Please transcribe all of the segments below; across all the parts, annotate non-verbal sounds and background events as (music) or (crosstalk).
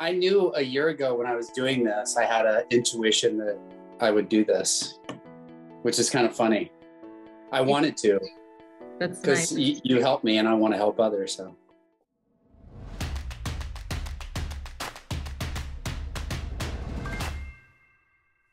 I knew a year ago when I was doing this, I had an intuition that I would do this, which is kind of funny. I wanted to. That's because nice. you, you help me and I want to help others. So.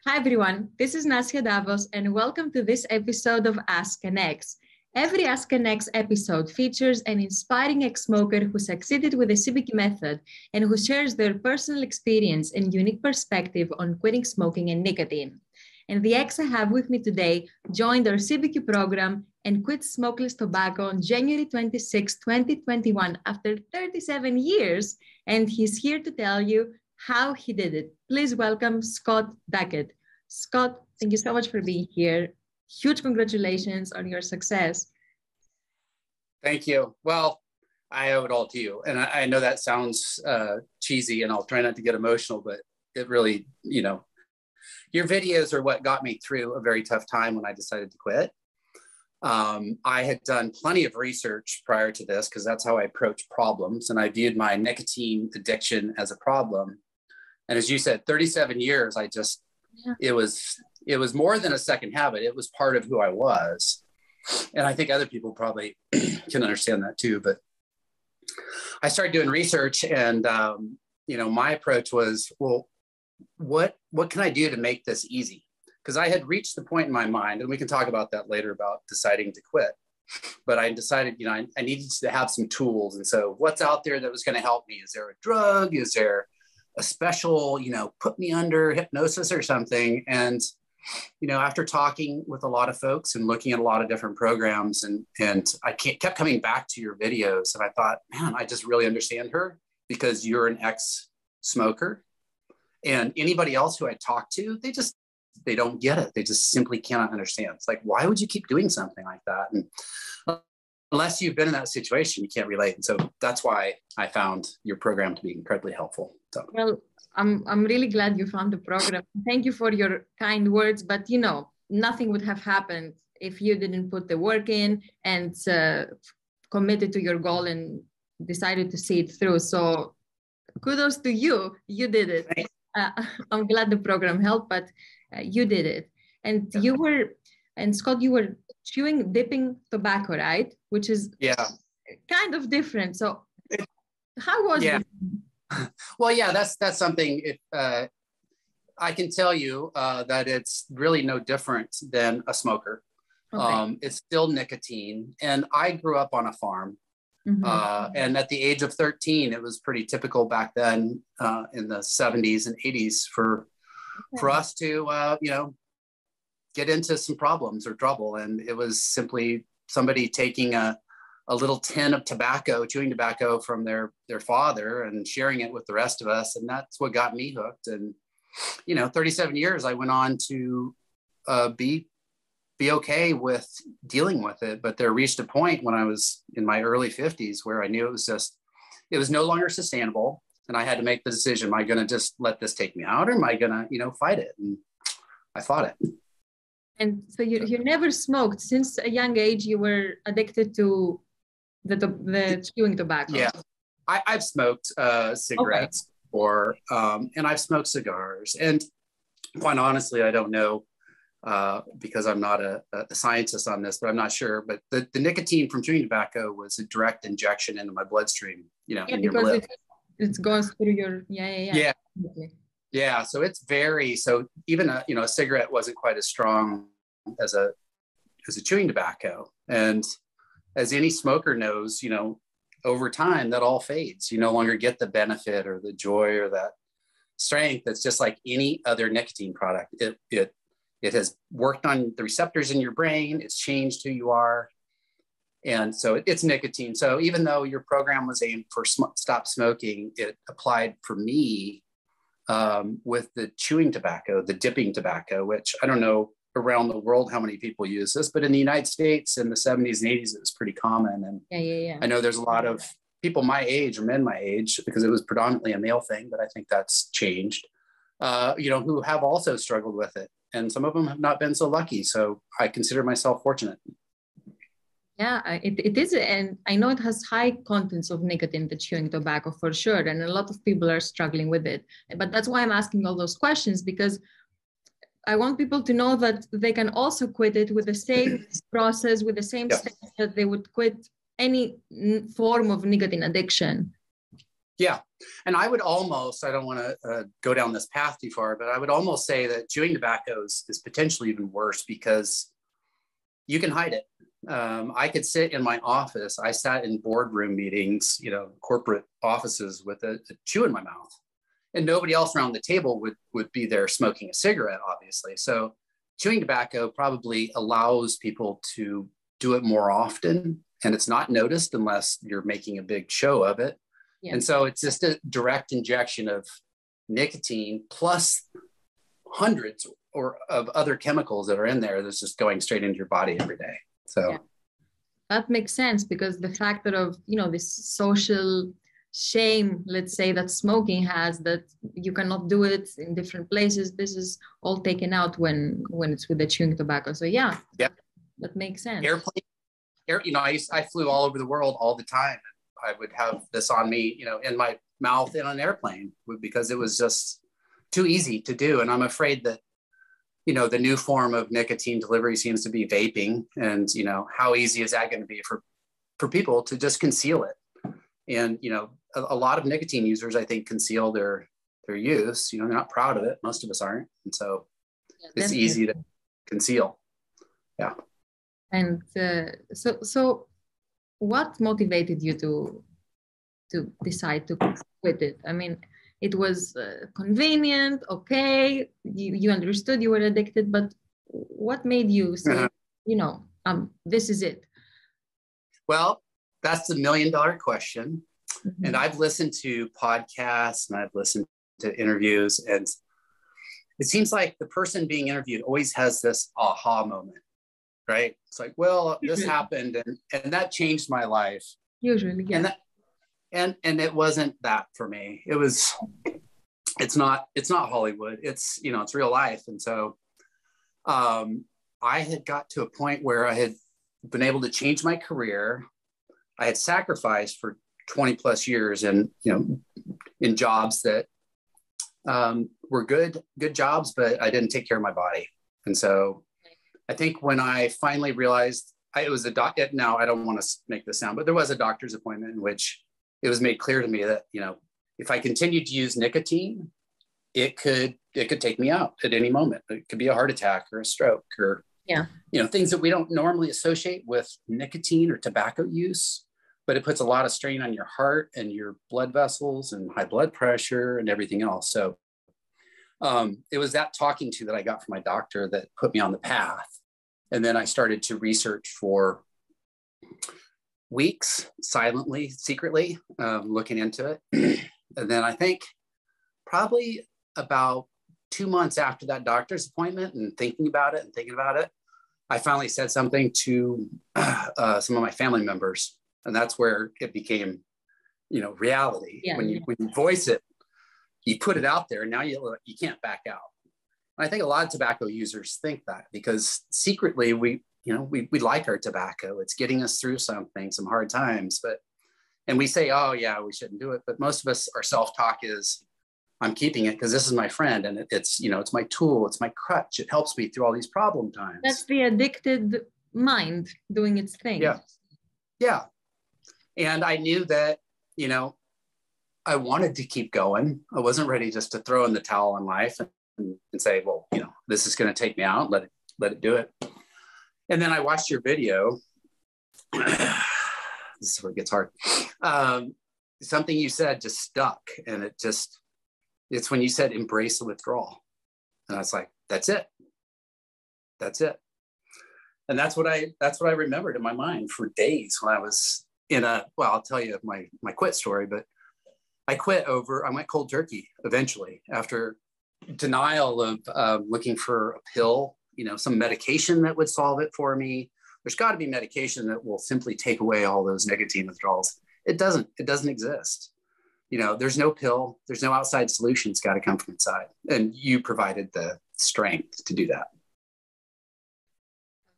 Hi, everyone. This is Nasia Davos, and welcome to this episode of Ask an Ex. Every Ask an Ex episode features an inspiring ex smoker who succeeded with the CBQ method and who shares their personal experience and unique perspective on quitting smoking and nicotine. And the ex I have with me today joined our CBQ program and quit smokeless tobacco on January 26, 2021, after 37 years. And he's here to tell you how he did it. Please welcome Scott Duckett. Scott, thank you so much for being here. Huge congratulations on your success. Thank you. Well, I owe it all to you. And I, I know that sounds uh, cheesy and I'll try not to get emotional, but it really, you know, your videos are what got me through a very tough time when I decided to quit. Um, I had done plenty of research prior to this because that's how I approach problems. And I viewed my nicotine addiction as a problem. And as you said, 37 years, I just, it was, it was more than a second habit. It was part of who I was. And I think other people probably (clears throat) can understand that too. But I started doing research and, um, you know, my approach was, well, what, what can I do to make this easy? because I had reached the point in my mind, and we can talk about that later about deciding to quit. But I decided, you know, I, I needed to have some tools. And so, what's out there that was going to help me? Is there a drug? Is there a special, you know, put me under hypnosis or something? And, you know, after talking with a lot of folks and looking at a lot of different programs, and and I kept coming back to your videos, and I thought, man, I just really understand her because you're an ex smoker and anybody else who I talked to, they just they don't get it. They just simply cannot understand. It's like, why would you keep doing something like that? And unless you've been in that situation, you can't relate. And so that's why I found your program to be incredibly helpful. So. Well, I'm, I'm really glad you found the program. Thank you for your kind words, but you know, nothing would have happened if you didn't put the work in and uh, committed to your goal and decided to see it through. So kudos to you. You did it. Uh, (laughs) I'm glad the program helped, but uh, you did it and you were and scott you were chewing dipping tobacco right which is yeah kind of different so how was yeah. it (laughs) well yeah that's that's something if uh, i can tell you uh, that it's really no different than a smoker okay. um, it's still nicotine and i grew up on a farm Mm-hmm. Uh, and at the age of 13, it was pretty typical back then uh, in the 70s and 80s for okay. for us to uh, you know get into some problems or trouble and it was simply somebody taking a, a little tin of tobacco chewing tobacco from their their father and sharing it with the rest of us and that's what got me hooked and you know 37 years i went on to uh, be be okay with dealing with it but there reached a point when i was in my early 50s where i knew it was just it was no longer sustainable and I had to make the decision: Am I going to just let this take me out, or am I going to, you know, fight it? And I fought it. And so you, you never smoked since a young age. You were addicted to the the chewing tobacco. Yeah, I, have smoked uh, cigarettes okay. or um, and I've smoked cigars. And quite honestly, I don't know uh, because I'm not a, a, scientist on this, but I'm not sure. But the, the nicotine from chewing tobacco was a direct injection into my bloodstream. You know, yeah, because it, it's going through your yeah yeah yeah. Yeah. yeah, so it's very so even a you know a cigarette wasn't quite as strong as a as a chewing tobacco, and as any smoker knows, you know, over time that all fades. You no longer get the benefit or the joy or that strength. It's just like any other nicotine product. It it it has worked on the receptors in your brain. It's changed who you are. And so it's nicotine. So even though your program was aimed for sm- stop smoking, it applied for me um, with the chewing tobacco, the dipping tobacco, which I don't know around the world how many people use this, but in the United States in the 70s and 80s, it was pretty common. And yeah, yeah, yeah. I know there's a lot of people my age or men my age, because it was predominantly a male thing, but I think that's changed, uh, you know, who have also struggled with it. And some of them have not been so lucky. So I consider myself fortunate. Yeah, it, it is. And I know it has high contents of nicotine, the chewing tobacco for sure. And a lot of people are struggling with it. But that's why I'm asking all those questions because I want people to know that they can also quit it with the same (clears throat) process, with the same yeah. steps that they would quit any form of nicotine addiction. Yeah. And I would almost, I don't want to uh, go down this path too far, but I would almost say that chewing tobacco is, is potentially even worse because you can hide it. Um, I could sit in my office. I sat in boardroom meetings, you know, corporate offices with a, a chew in my mouth and nobody else around the table would would be there smoking a cigarette obviously so chewing tobacco probably allows people to do it more often and it's not noticed unless you're making a big show of it yeah. and so it's just a direct injection of nicotine plus hundreds or of other chemicals that are in there that's just going straight into your body every day so yeah. that makes sense because the factor of you know this social shame let's say that smoking has that you cannot do it in different places. This is all taken out when when it's with the chewing tobacco. So yeah yeah. that makes sense. Airplane air you know i used, i flew all over the world all the time. I would have this on me you know in my mouth in an airplane because it was just too easy to do. And i'm afraid that you know the new form of nicotine delivery seems to be vaping. And you know how easy is that going to be for for people to just conceal it? And you know a, a, lot of nicotine users i think conceal their their use. You know they're not proud of it. Most of us aren't. And so yeah, it's easy to conceal. Yeah. And uh, so so what motivated you to to decide to quit it? I mean it was uh, convenient okay you, you understood you were addicted but what made you (laughs) say uh-huh. you know um this is it? Well that's the million dollar question. Mm-hmm. And I've listened to podcasts and I've listened to interviews, and it seems like the person being interviewed always has this aha moment, right? It's like, well, this happened and, and that changed my life. Usually, yeah. And, that, and and it wasn't that for me. It was it's not it's not Hollywood. It's you know, it's real life. And so um I had got to a point where I had been able to change my career. I had sacrificed for 20 plus years and you know in jobs that um, were good good jobs but i didn't take care of my body. And so i think when i finally realized I, it was a doc now i don't want to make this sound but there was a doctor's appointment in which it was made clear to me that you know if i continued to use nicotine it could it could take me out at any moment. It could be a heart attack or a stroke or yeah. you know things that we don't normally associate with nicotine or tobacco use but it puts a lot of strain on your heart and your blood vessels and high blood pressure and everything else. So um, it was that talking to that i got from my doctor that put me on the path. And then i started to research for weeks silently secretly um, looking into it. (clears throat) And then i think probably about two months after that doctor's appointment and thinking about it and thinking about it I finally said something to (clears throat) uh, some of my family members, and that's where it became, you know, reality. Yeah, when you yeah. when you voice it, you put it out there, and now you you can't back out. And I think a lot of tobacco users think that because secretly we, you know, we we like our tobacco. It's getting us through something, some hard times, but and we say, oh yeah, we shouldn't do it. But most of us, our self talk is, I'm keeping it because this is my friend and it's, you know, it's my tool, it's my crutch. It helps me through all these problem times. That's the addicted mind doing its thing. Yeah. Yeah. And I knew that, you know, I wanted to keep going. I wasn't ready just to throw in the towel on life and, and say, well, you know, this is going to take me out. Let it, let it do it. And then I watched your video. (sighs) this is where it gets hard. Um, something you said just stuck and it just it's when you said embrace the withdrawal. And I was like, that's it. That's it. And that's what I that's what I remembered in my mind for days when I was in a well, I'll tell you my my quit story, but I quit over I went cold turkey eventually after denial of looking for a pill, you know, some medication that would solve it for me. There's got to be medication that will simply take away all those nicotine withdrawals. It doesn't. It doesn't exist you know there's no pill there's no outside solution it's got to come from inside and you provided the strength to do that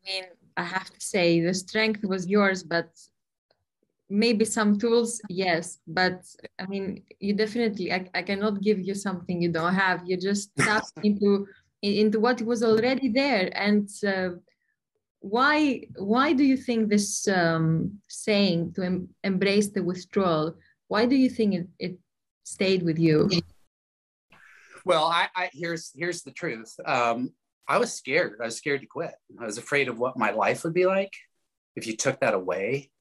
i mean I have to say the strength was yours, but maybe some tools, yes. But I mean, you definitely, I, I cannot give you something you don't have. You just (laughs) tap into into what was already there. And uh, why why do you think this um, saying to em- embrace the withdrawal? Why do you think it, it stayed with you? Well, I, I here's here's the truth. Um, I was scared. I was scared to quit. I was afraid of what my life would be like if you took that away.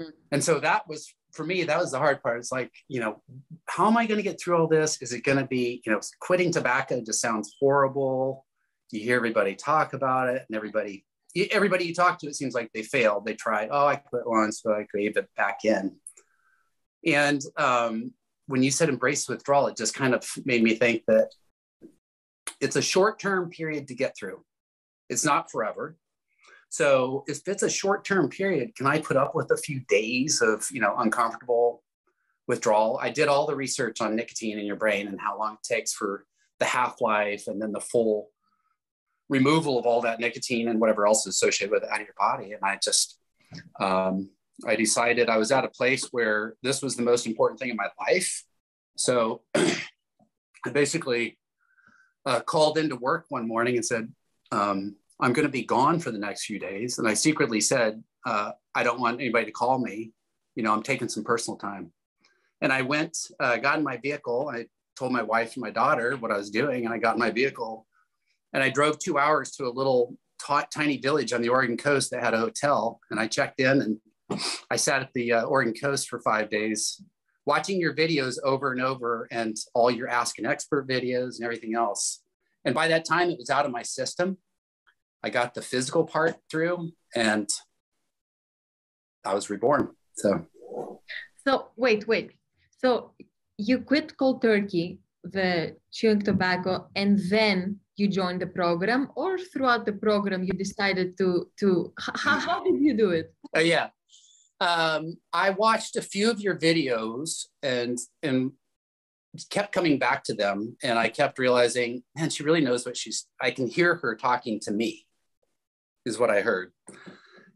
Mm-hmm. And so that was for me, that was the hard part. It's like, you know, how am I going to get through all this? Is it going to be, you know, quitting tobacco just sounds horrible. You hear everybody talk about it and everybody, everybody you talk to, it seems like they failed. They tried, oh, I quit once, but I gave it back in. And um, when you said embrace withdrawal, it just kind of made me think that it's a short term period to get through. It's not forever. So if it's a short term period, can I put up with a few days of you know uncomfortable withdrawal? I did all the research on nicotine in your brain and how long it takes for the half life and then the full removal of all that nicotine and whatever else is associated with it out of your body. And I just um, I decided I was at a place where this was the most important thing in my life. So (clears throat) I basically uh, called into work one morning and said, um, I'm going to be gone for the next few days. And I secretly said, uh, I don't want anybody to call me. You know, I'm taking some personal time. And I went, uh, got in my vehicle. I told my wife and my daughter what I was doing. And I got in my vehicle and I drove two hours to a little tiny village on the Oregon coast that had a hotel. And I checked in and I sat at the uh, Oregon coast for five days, watching your videos over and over and all your Ask an Expert videos and everything else. And by that time, it was out of my system. I got the physical part through and I was reborn. So, so wait, wait. So you quit cold turkey, the chewing tobacco, and then you joined the program, or throughout the program you decided to to how, how did you do it? Uh, yeah, um, I watched a few of your videos and and kept coming back to them and I kept realizing, man, she really knows what she's I can hear her talking to me, is what I heard.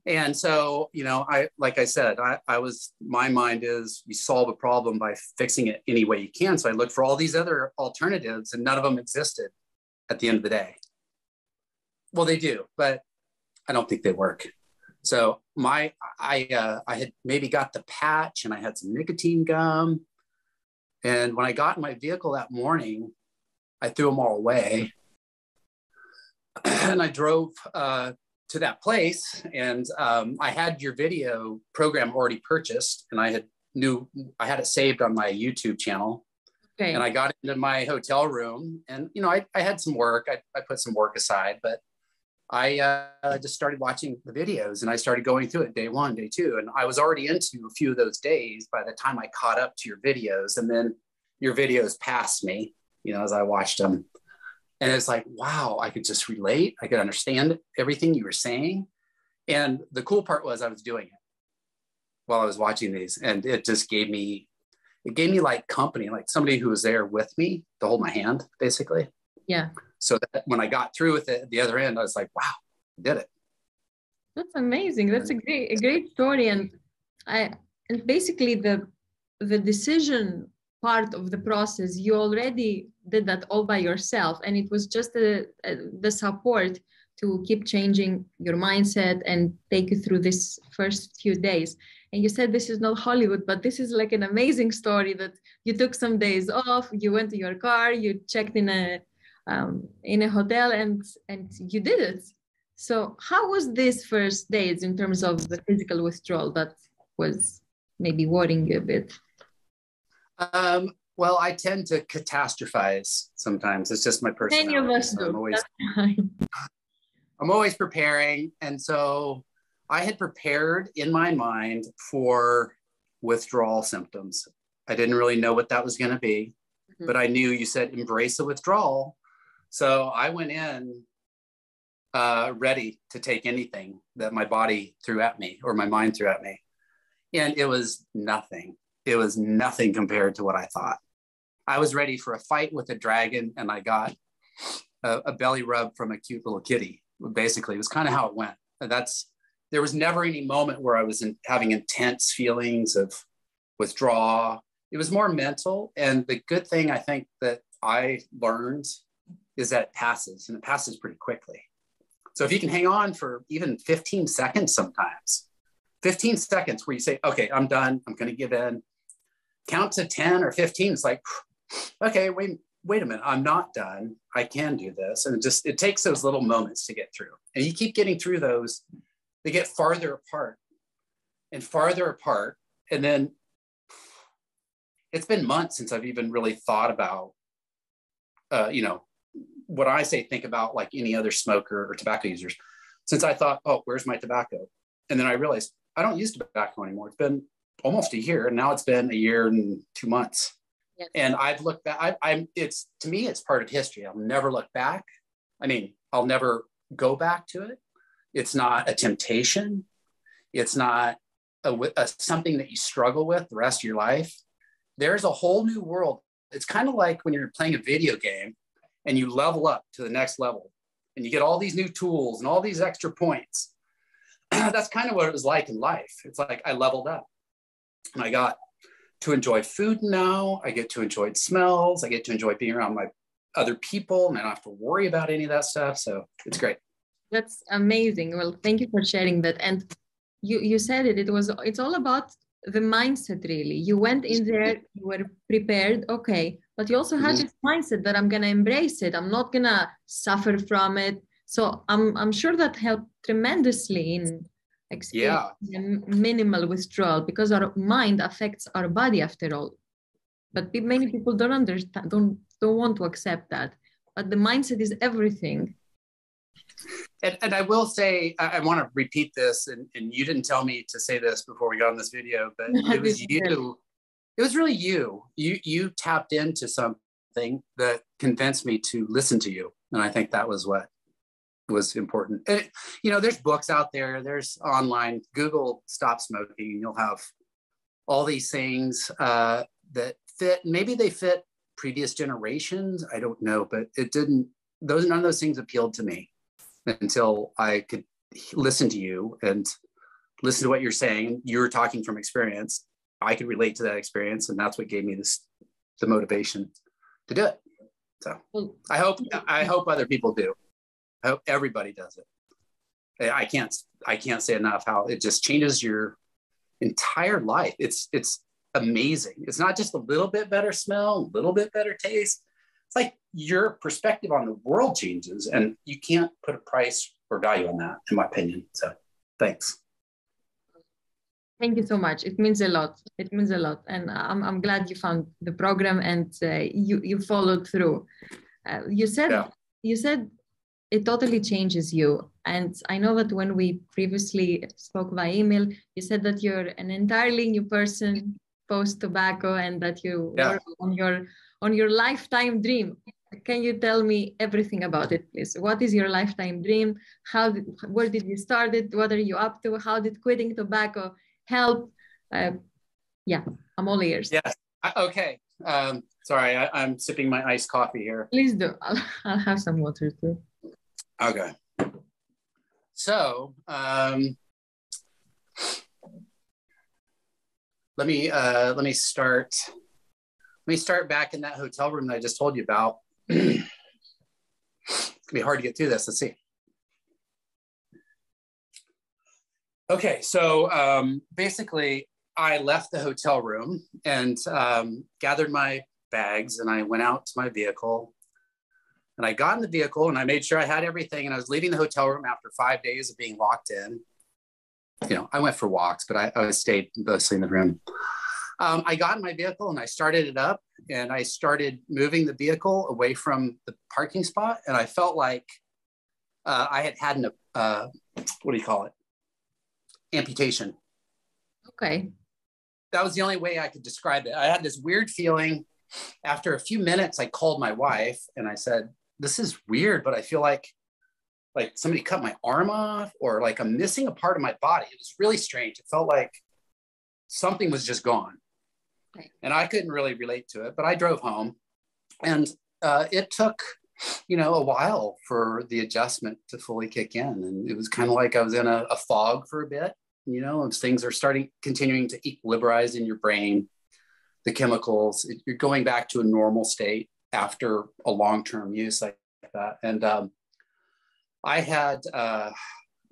And so, you know, I like I said, I, I was my mind is you solve a problem by fixing it any way you can. So I looked for all these other alternatives and none of them existed at the end of the day. Well, they do, but I don't think they work. So my I uh, I had maybe got the patch and I had some nicotine gum. And when I got in my vehicle that morning, I threw them all away. (clears throat) and I drove uh, to that place, and um, I had your video program already purchased, and I had knew I had it saved on my YouTube channel. Okay. And I got into my hotel room, and you know, I, I had some work. I, I put some work aside, but I uh, just started watching the videos and I started going through it day one, day two. And I was already into a few of those days by the time I caught up to your videos. And then your videos passed me, you know, as I watched them. And it's like, wow, I could just relate. I could understand everything you were saying. And the cool part was I was doing it while I was watching these. And it just gave me, it gave me like company, like somebody who was there with me to hold my hand, basically. Yeah so that when I got through with it at the other end, I was like, wow, I did it. That's amazing. That's a great, a great story. And I, and basically the, the decision part of the process, you already did that all by yourself. And it was just a, a, the support to keep changing your mindset and take you through this first few days. And you said this is not Hollywood, but this is like an amazing story that you took some days off, you went to your car, you checked in a um, in a hotel and and you did it so how was this first days in terms of the physical withdrawal that was maybe worrying you a bit um, well i tend to catastrophize sometimes it's just my personality many of us do I'm always, (laughs) I'm always preparing and so i had prepared in my mind for withdrawal symptoms i didn't really know what that was going to be mm-hmm. but I knew you said embrace the withdrawal. So I went in uh, ready to take anything that my body threw at me or my mind threw at me. And it was nothing. It was nothing compared to what I thought. I was ready for a fight with a dragon and I got a, a belly rub from a cute little kitty. Basically, it was kind of how it went. That's there was never any moment where I was in, having intense feelings of withdrawal. It was more mental. And the good thing I think that I learned is that it passes and it passes pretty quickly. So if you can hang on for even 15 seconds sometimes, 15 seconds where you say, okay, I'm done, I'm going to give in, count to 10 or 15. It's like, (sighs) okay, wait, wait a minute, I'm not done. I can do this. And it just, it takes those little moments to get through. And you keep getting through those, they get farther apart and farther apart. And then (sighs) it's been months since I've even really thought about, uh, you know, what I say think about like any other smoker or tobacco users. Since I thought, oh, where's my tobacco? And then I realized I don't use tobacco anymore. It's been almost a year, and now it's been a year and two months. Yes. And I've looked back. I, I'm. It's to me, it's part of history. I'll never look back. I mean, I'll never go back to it. It's not a temptation. It's not a, a, something that you struggle with the rest of your life. There's a whole new world. It's kind of like when you're playing a video game and you level up to the next level and you get all these new tools and all these extra points. (clears throat) That's kind of what it was like in life. It's like I leveled up I got to enjoy food now. I get to enjoy smells. I get to enjoy being around my other people and I don't have to worry about any of that stuff. So it's great. That's amazing. Well, thank you for sharing that. And you you said it. It was it's all about the mindset really. You went in there, you were prepared, okay, but you also had mm-hmm. this mindset that i'm going to embrace it i'm not going to suffer from it so i'm i'm sure that helped tremendously in yeah. minimal withdrawal because our mind affects our body after all. But many people don't understand don't don't want to accept that. But the mindset is everything. And, and I will say, I, I want to repeat this, and, and you didn't tell me to say this before we got on this video, but (laughs) it was you it was really you. You you tapped into something that convinced me to listen to you, and I think that was what was important. And, you know, there's books out there. There's online. Google "stop smoking," and you'll have all these things uh, that fit. Maybe they fit previous generations. I don't know, but it didn't. Those none of those things appealed to me until I could listen to you and listen to what you're saying. You're talking from experience, I could relate to that experience, and that's what gave me this the motivation to do it. So I hope I hope other people do. Hope everybody does it. I can't I can't say enough how it just changes your entire life. It's it's amazing. It's not just a little bit better smell, a little bit better taste. It's like your perspective on the world changes, and you can't put a price or value on that, in my opinion. So, thanks. Thank you so much. It means a lot. It means a lot, and I'm I'm glad you found the program and uh, you you followed through. Uh, you said yeah. you said it totally changes you, and I know that when we previously spoke by email, you said that you're an entirely new person post tobacco, and that you yeah. work on your on your lifetime dream. Can you tell me everything about it, please? What is your lifetime dream? How did, where did you start it? What are you up to? How did quitting tobacco help. Uh, yeah, I'm all ears. Yes. Okay. Um, sorry, I, am sipping my iced coffee here. Please do. I'll, I'll have some water too. Okay. So, um, let me uh, let me start. Let me start back in that hotel room that I just told you about. (clears throat) it's gonna be hard to get through this. Let's see. Okay, so um, basically, I left the hotel room and um, gathered my bags, and I went out to my vehicle. And I got in the vehicle, and I made sure I had everything. And I was leaving the hotel room after five days of being locked in. You know, I went for walks, but I, I stayed mostly in the room. Um, I got in my vehicle and I started it up, and I started moving the vehicle away from the parking spot. And I felt like uh, I had had an uh, what do you call it? amputation. Okay. That was the only way I could describe it. I had this weird feeling. After a few minutes, I called my wife and I said, This is weird, but I feel like like somebody cut my arm off or like I'm missing a part of my body. It was really strange. It felt like something was just gone. And I couldn't really relate to it, but I drove home and uh, it took you know, a while for the adjustment to fully kick in. And it was kind of like I was in a, a fog for a bit, you know, as things are starting, continuing to equilibrize in your brain, the chemicals, you're going back to a normal state after a long-term use like that. And um, I had, uh,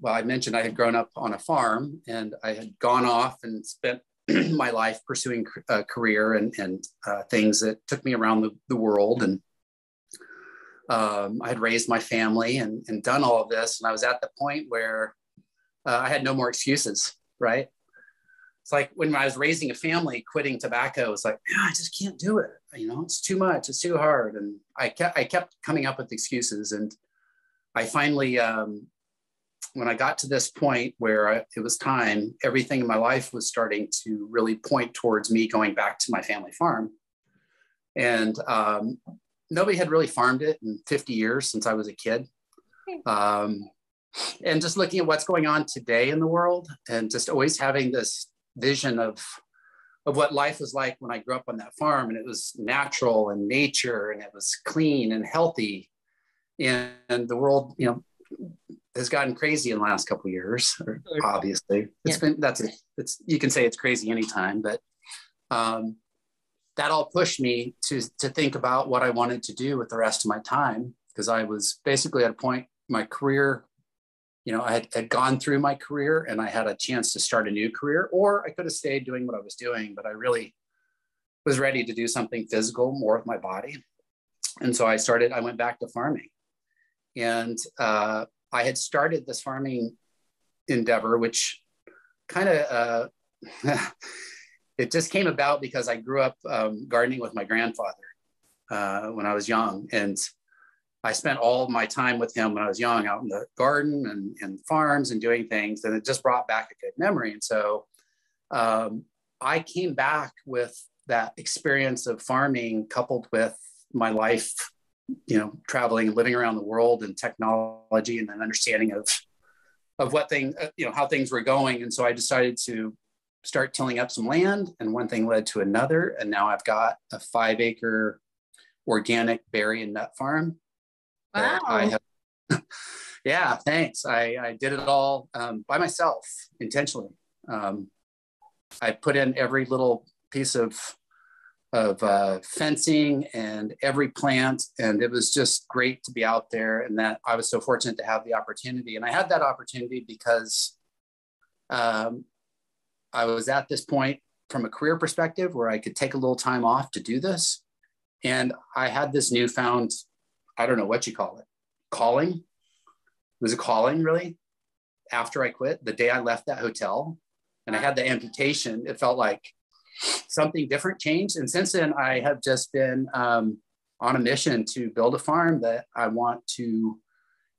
well, I mentioned I had grown up on a farm and I had gone off and spent (clears throat) my life pursuing a career and, and uh, things that took me around the, the world. And um, I had raised my family and, and done all of this. And I was at the point where uh, I had no more excuses, right? It's like when I was raising a family, quitting tobacco was like, I just can't do it. You know, it's too much, it's too hard. And I kept, I kept coming up with excuses. And I finally, um, when I got to this point where I, it was time, everything in my life was starting to really point towards me going back to my family farm. And um, nobody had really farmed it in 50 years since I was a kid. Um, and just looking at what's going on today in the world and just always having this vision of of what life was like when I grew up on that farm and it was natural and nature and it was clean and healthy. And, and the world you know has gotten crazy in the last couple years obviously. It's yeah. been that's a, it's you can say it's crazy anytime but um, that all pushed me to to think about what I wanted to do with the rest of my time because I was basically at a point my career you know I had, had gone through my career and I had a chance to start a new career or I could have stayed doing what I was doing but I really was ready to do something physical more with my body and so I started I went back to farming and uh, I had started this farming endeavor which kind of uh, (laughs) it just came about because I grew up um, gardening with my grandfather uh, when I was young. And I spent all of my time with him when I was young out in the garden and, and farms and doing things. And it just brought back a good memory. And so um, I came back with that experience of farming coupled with my life, you know, traveling living around the world and technology and an understanding of of what thing, uh, you know, how things were going. And so I decided to start tilling up some land, and one thing led to another. And now I've got a five acre organic berry and nut farm. Wow. I have, (laughs) yeah, thanks. I, I did it all um, by myself intentionally. Um, I put in every little piece of of uh, fencing and every plant, and it was just great to be out there. And that I was so fortunate to have the opportunity, and I had that opportunity because um, I was at this point from a career perspective where I could take a little time off to do this. And I had this newfound, I don't know what you call it, calling. It was a calling really after I quit. The day I left that hotel and I had the amputation, it felt like something different changed. And since then, I have just been um, on a mission to build a farm that I want to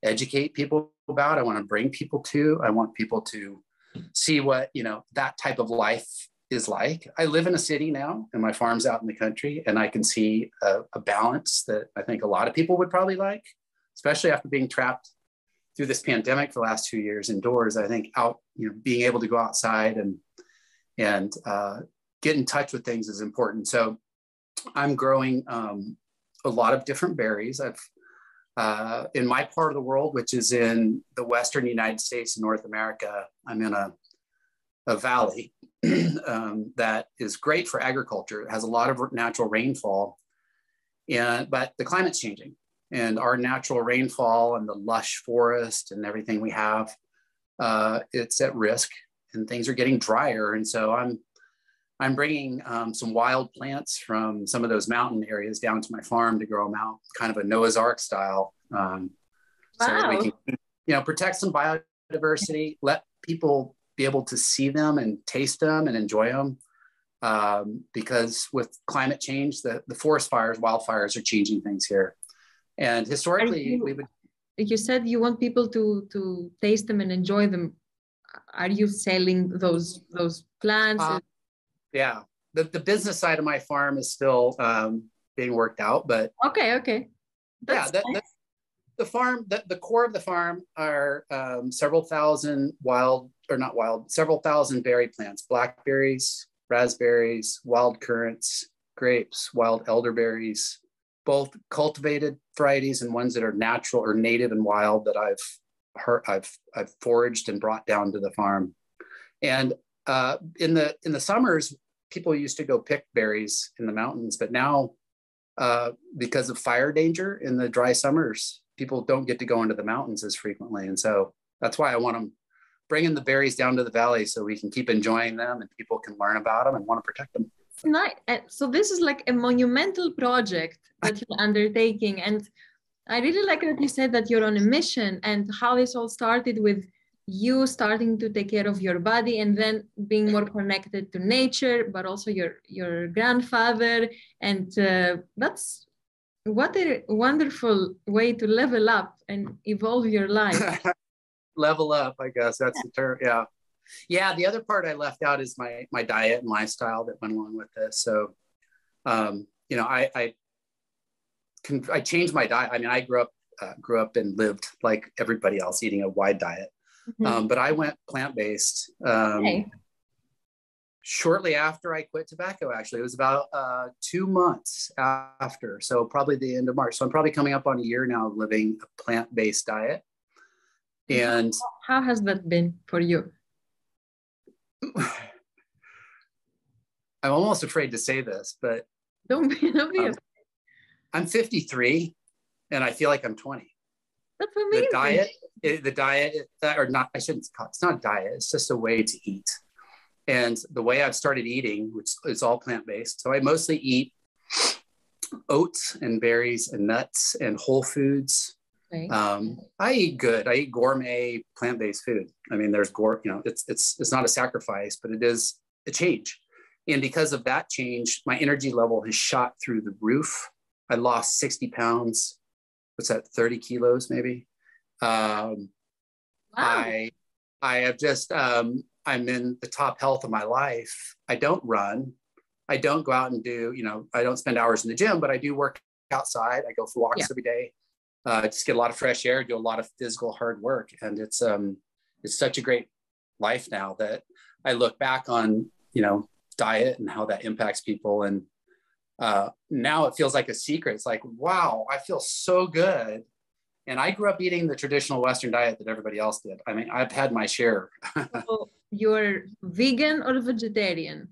educate people about. I want to bring people to. I want people to see what you know that type of life is like. I live in a city now, and my farm's out in the country, and I can see a, a balance that I think a lot of people would probably like, especially after being trapped through this pandemic for the last two years indoors. I think out, you know, being able to go outside and and uh, get in touch with things is important. So I'm growing um, a lot of different berries. I've uh, in my part of the world, which is in the Western United States and North America, I'm in a, a valley (clears throat) um, that is great for agriculture. It has a lot of natural rainfall, and but the climate's changing, and our natural rainfall and the lush forest and everything we have, uh, it's at risk, and things are getting drier. And so I'm I'm bringing um, some wild plants from some of those mountain areas down to my farm to grow them out, kind of a Noah's Ark style, um, wow. so that we can, you know, protect some biodiversity, let people be able to see them and taste them and enjoy them. Um, because with climate change, the, the forest fires, wildfires are changing things here. And historically, you, we would. You said you want people to to taste them and enjoy them. Are you selling those those plants? Uh, yeah the, the business side of my farm is still um, being worked out but okay okay That's yeah nice. The farm the, the core of the farm are um, several thousand wild or not wild several thousand berry plants blackberries raspberries wild currants grapes wild elderberries both cultivated varieties and ones that are natural or native and wild that I've heard, I've I've foraged and brought down to the farm. And uh, in the in the summers, people used to go pick berries in the mountains, but now uh, because of fire danger in the dry summers, people don't get to go into the mountains as frequently, and so that's why I want them bringing the berries down to the valley so we can keep enjoying them and people can learn about them and want to protect them. Nice. So this is like a monumental project that you're undertaking, and I really like that you said that you're on a mission and how this all started with you starting to take care of your body and then being more connected to nature, but also your your grandfather, and uh, that's what a wonderful way to level up and evolve your life. (laughs) level up, I guess that's the term. Yeah, yeah. The other part I left out is my my diet and lifestyle that went along with this. So, um, you know, I I, can, I changed my diet. I mean, I grew up uh, grew up and lived like everybody else, eating a wide diet. Mm-hmm. Um, but I went plant based. Um, okay. Shortly after I quit tobacco, actually, it was about uh, two months after. So, probably the end of March. So, I'm probably coming up on a year now of living a plant based diet. And how has that been for you? (sighs) I'm almost afraid to say this, but don't be, don't be um, I'm 53 and I feel like I'm 20. That's amazing. The diet, it, the diet, or not, I shouldn't call it's not diet, it's just a way to eat. And the way I've started eating, which is all plant based. So I mostly eat oats and berries and nuts and whole foods. Okay. Um, I eat good. I eat gourmet plant based food. I mean, there's gore, you know, it's, it's, it's not a sacrifice, but it is a change. And because of that change, my energy level has shot through the roof. I lost 60 pounds what's that 30 kilos maybe um, wow. i i have just um, i'm in the top health of my life i don't run i don't go out and do you know i don't spend hours in the gym but i do work outside i go for walks yeah. every day uh, just get a lot of fresh air do a lot of physical hard work and it's um it's such a great life now that i look back on you know diet and how that impacts people and uh, now it feels like a secret. It's like, wow, I feel so good. And I grew up eating the traditional Western diet that everybody else did. I mean, I've had my share. (laughs) you're vegan or vegetarian?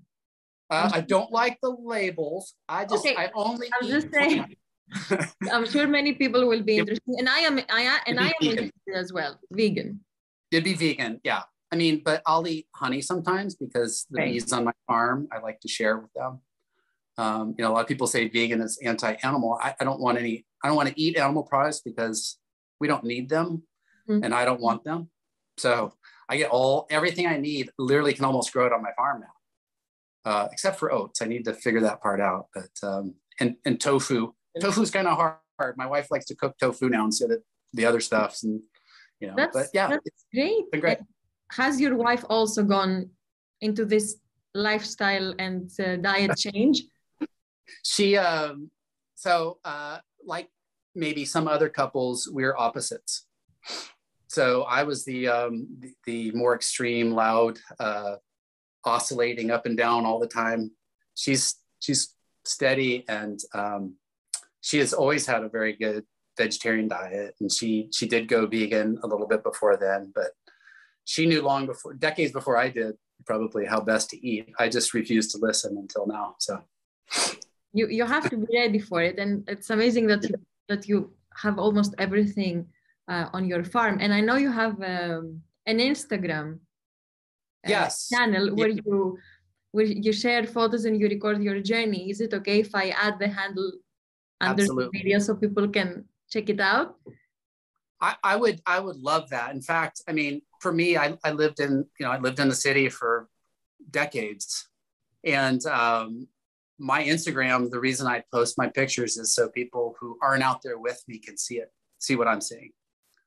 Uh, I don't like the labels. I just, okay. I only. I'm just saying. (laughs) I'm sure many people will be interested, and I am. I and I am vegan. interested as well. Vegan. It'd be vegan, yeah. I mean, but I'll eat honey sometimes because the right. bees on my farm, I like to share with them. Um, you know, a lot of people say vegan is anti-animal. I, I, don't want any, I don't want to eat animal products because we don't need them mm-hmm. and I don't want them. So I get all, everything I need literally can almost grow it on my farm now, uh, except for oats. I need to figure that part out. But, um, and, and tofu, tofu is kind of hard. My wife likes to cook tofu now instead of the other stuffs. And, you know, that's, but yeah, that's it's great. Great. Has your wife also gone into this lifestyle and uh, diet (laughs) change? she um so uh like maybe some other couples we're opposites so i was the um the, more extreme loud uh oscillating up and down all the time. She's she's steady and um she has always had a very good vegetarian diet and she she did go vegan a little bit before then but she knew long before decades before i did probably how best to eat. I just refused to listen until now so. You you have to be ready for it and it's amazing that you that you have almost everything uh, on your farm and i know you have um, an instagram uh, yes channel where yeah. you where you share photos and you record your journey is it okay if i add the handle under Absolutely. the video so people can check it out I, I would i would love that in fact i mean for me I, I lived in you know i lived in the city for decades and um, my Instagram, the reason I post my pictures is so people who aren't out there with me can see it, see what I'm seeing.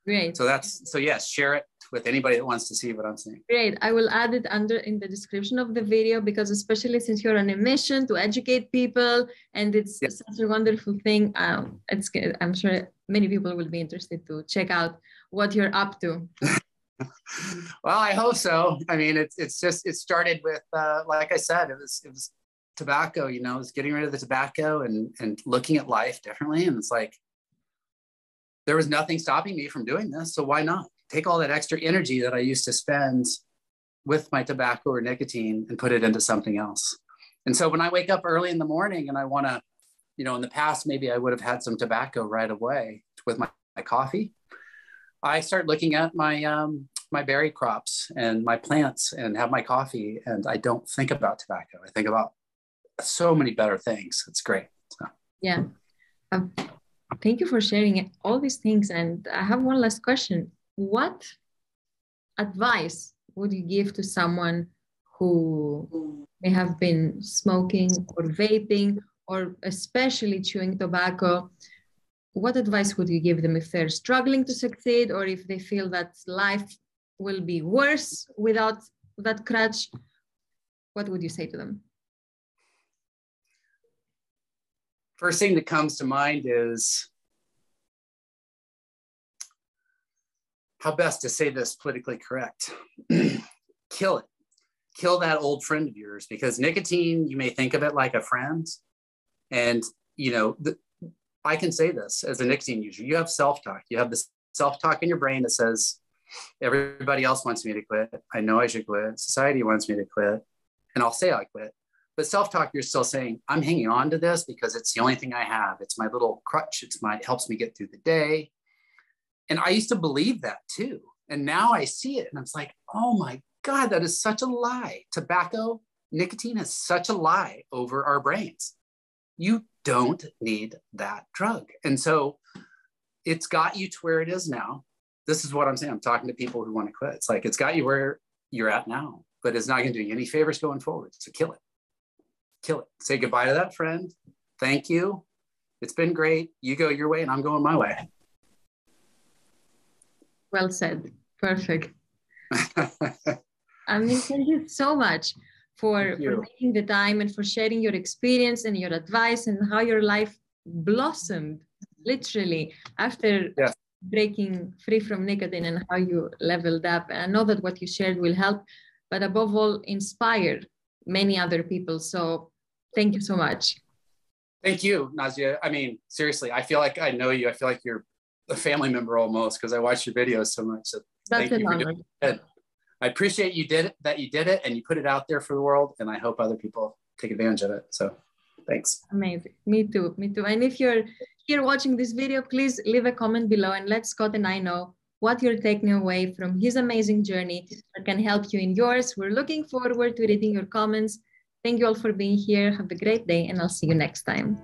Great. So that's so yes, share it with anybody that wants to see what I'm saying. Great. I will add it under in the description of the video because especially since you're on a mission to educate people and it's such a wonderful thing. Um, it's. I'm sure many people will be interested to check out what you're up to. (laughs) well, I hope so. I mean, it's it's just it started with uh, like I said, it was it was tobacco, you know, I was getting rid of the tobacco and and looking at life differently. And it's like there was nothing stopping me from doing this. So why not take all that extra energy that I used to spend with my tobacco or nicotine and put it into something else? And so when I wake up early in the morning and I want to, you know, in the past, maybe I would have had some tobacco right away with my, my coffee. I start looking at my um, my berry crops and my plants and have my coffee, and I don't think about tobacco. I think about so many better things. It's great. So. Yeah. Um, thank you for sharing all these things. And I have one last question. What advice would you give to someone who may have been smoking or vaping or especially chewing tobacco? What advice would you give them if they're struggling to succeed or if they feel that life will be worse without that crutch? What would you say to them? First thing that comes to mind is how best to say this politically correct. (clears throat) Kill it. Kill that old friend of yours because nicotine you may think of it like a friend. And you know the, i can say this as a nicotine user you have self-talk. You have this self-talk in your brain that says everybody else wants me to quit. I know i should quit. Society wants me to quit. And i'll say i quit but self-talk, you're still saying, I'm hanging on to this because it's the only thing I have. It's my little crutch. It's my, it helps me get through the day. And I used to believe that too. And now I see it and I'm like, oh my God, that is such a lie. Tobacco, nicotine is such a lie over our brains. You don't need that drug. And so it's got you to where it is now. This is what I'm saying. I'm talking to people who want to quit. It's like it's got you where you're at now, but it's not going to do you any favors going forward. So kill it kill it. Say goodbye to that friend. Thank you. It's been great. You go your way and I'm going my way. Well said. Perfect. (laughs) I mean, thank you so much for, for making the time and for sharing your experience and your advice and how your life blossomed literally after yes. breaking free from nicotine and how you leveled up. And I know that what you shared will help, but above all, inspire many other people. So thank you so much. Thank you, Nazia. I mean, seriously, I feel like I know you. I feel like you're a family member almost because I watch your videos so much. So That's thank you for doing it. I appreciate you did it, that you did it and you put it out there for the world. And I hope other people take advantage of it. So thanks. Amazing. Me too. Me too. And if you're here watching this video, please leave a comment below and let Scott and I know what you're taking away from his amazing journey that can help you in yours. We're looking forward to reading your comments. Thank you all for being here. Have a great day, and I'll see you next time.